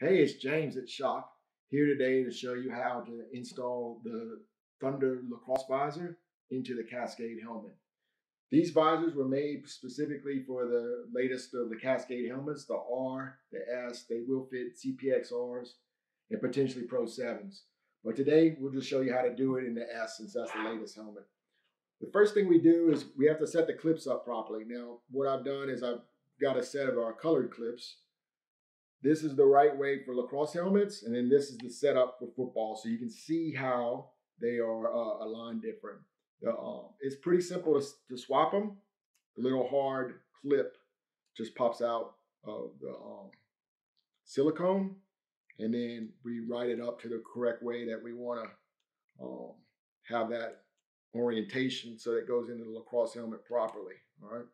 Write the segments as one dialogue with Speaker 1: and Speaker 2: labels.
Speaker 1: Hey, it's James at SHOC here today to show you how to install the Thunder lacrosse visor into the Cascade helmet. These visors were made specifically for the latest of the Cascade helmets, the R, the S. They will fit CPXRs and potentially Pro 7s. But today we'll just show you how to do it in the S since that's the latest helmet. The first thing we do is we have to set the clips up properly. Now, what I've done is I've got a set of our colored clips this is the right way for lacrosse helmets, and then this is the setup for football. So you can see how they are uh, aligned different. The, um, it's pretty simple to, to swap them. The little hard clip just pops out of the um, silicone, and then we write it up to the correct way that we want to um, have that orientation so that it goes into the lacrosse helmet properly. All right,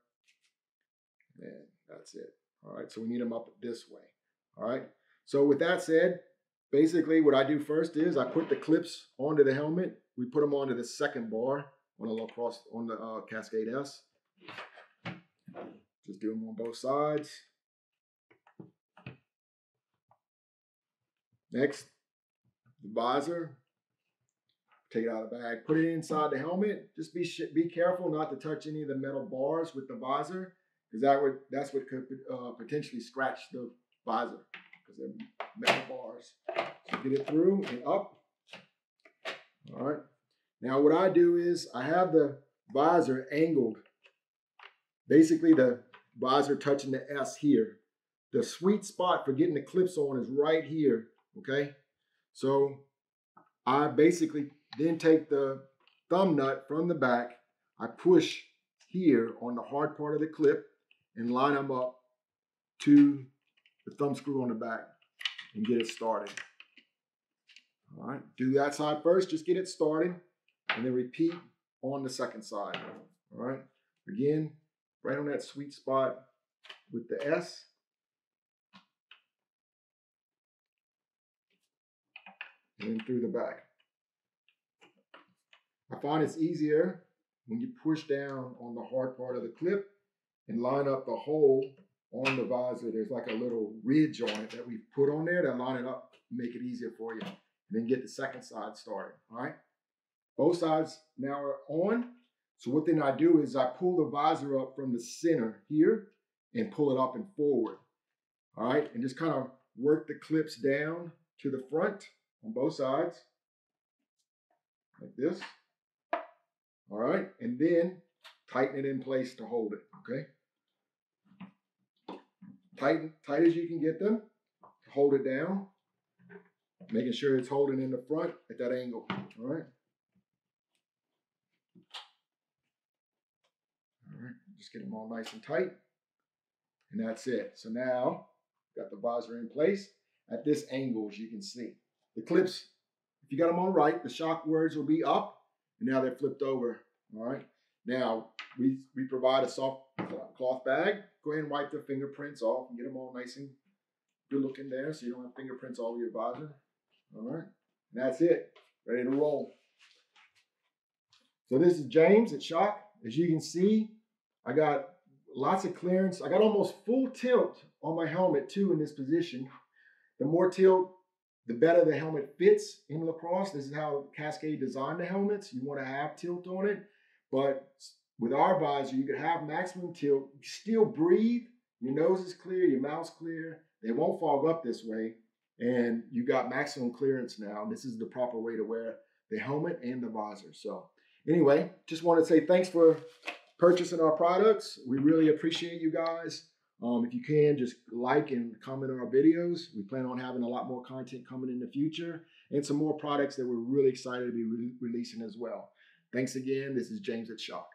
Speaker 1: and that's it. All right, so we need them up this way. All right. So with that said, basically what I do first is I put the clips onto the helmet. We put them onto the second bar on the lacrosse on the uh, Cascade S. Just do them on both sides. Next, the visor. Take it out of the bag. Put it inside the helmet. Just be be careful not to touch any of the metal bars with the visor, because that would that's what could uh, potentially scratch the visor because they're metal bars. So get it through and up. All right. Now what I do is I have the visor angled. Basically the visor touching the S here. The sweet spot for getting the clips on is right here, okay? So I basically then take the thumb nut from the back, I push here on the hard part of the clip and line them up to the thumb screw on the back and get it started. All right, do that side first, just get it started, and then repeat on the second side. All right, again, right on that sweet spot with the S. And then through the back. I find it's easier when you push down on the hard part of the clip and line up the hole on the visor, there's like a little ridge on it that we put on there to line it up, make it easier for you. And then get the second side started, all right? Both sides now are on. So what then I do is I pull the visor up from the center here and pull it up and forward, all right? And just kind of work the clips down to the front on both sides, like this. All right, and then tighten it in place to hold it, okay? Tight, tight as you can get them. Hold it down, making sure it's holding in the front at that angle. All right. All right, just get them all nice and tight. And that's it. So now, got the visor in place at this angle, as you can see. The clips, if you got them on right, the SHOC words will be up, and now they're flipped over. All right. Now, we, we provide a soft cloth bag. Go ahead and wipe the fingerprints off and get them all nice and good looking there so you don't have fingerprints all over your visor. All right. And that's it. Ready to roll. So this is James at SHOC. As you can see, I got lots of clearance. I got almost full tilt on my helmet too in this position. The more tilt, the better the helmet fits in lacrosse. This is how Cascade designed the helmets. You want to have tilt on it. But with our visor, you can have maximum tilt, still breathe, your nose is clear, your mouth's clear, they won't fog up this way, and you got maximum clearance now. This is the proper way to wear the helmet and the visor. So anyway, just want to say thanks for purchasing our products. We really appreciate you guys. Um, if you can, just like and comment on our videos. We plan on having a lot more content coming in the future and some more products that we're really excited to be re releasing as well. Thanks again. This is James at SHOC.